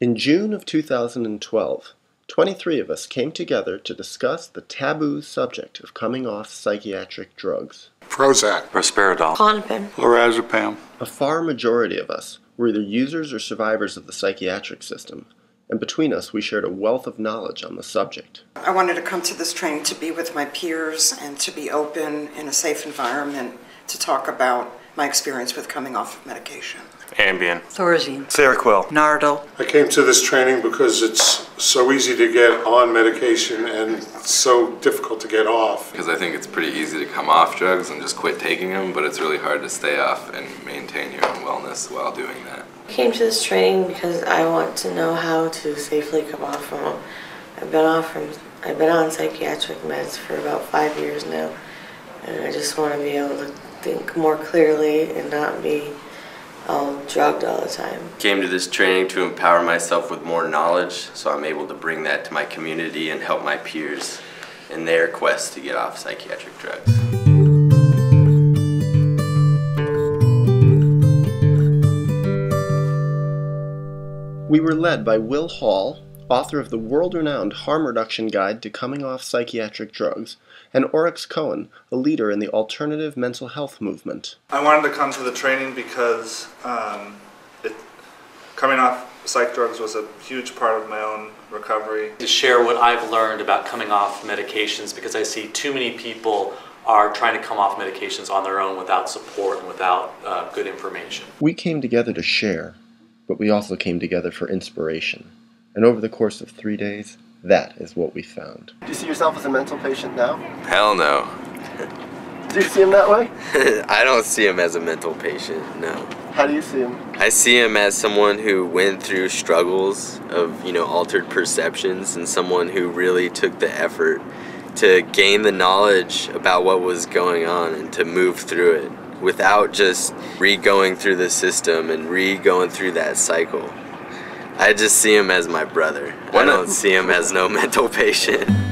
In June of 2012, 23 of us came together to discuss the taboo subject of coming off psychiatric drugs. Prozac. Risperdal. Klonopin. Lorazepam. A far majority of us were either users or survivors of the psychiatric system, and between us we shared a wealth of knowledge on the subject. I wanted to come to this training to be with my peers and to be open in a safe environment to talk about my experience with coming off of medication. Ambien. Thorazine. Seroquel. Nardil. I came to this training because it's so easy to get on medication and so difficult to get off. because I think it's pretty easy to come off drugs and just quit taking them, but it's really hard to stay off and maintain your own wellness while doing that. I came to this training because I want to know how to safely come off from them. I've been off from I've been on psychiatric meds for about five years now, and I just want to be able to think more clearly and not be all drugged all the time. Came to this training to empower myself with more knowledge so I'm able to bring that to my community and help my peers in their quest to get off psychiatric drugs. We were led by Will Hall, author of the world renowned Harm Reduction Guide to Coming Off Psychiatric Drugs, and Oryx Cohen, a leader in the alternative mental health movement. I wanted to come to the training because um, it, coming off psych drugs was a huge part of my own recovery. to share what I've learned about coming off medications because I see too many people are trying to come off medications on their own without support and without uh, good information. We came together to share, but we also came together for inspiration. And over the course of three days, that is what we found. Do you see yourself as a mental patient now? Hell no. Do you see him that way? I don't see him as a mental patient, no. How do you see him? I see him as someone who went through struggles of, you know, altered perceptions and someone who really took the effort to gain the knowledge about what was going on and to move through it without just re-going through the system and re-going through that cycle. I just see him as my brother. I don't see him as no mental patient.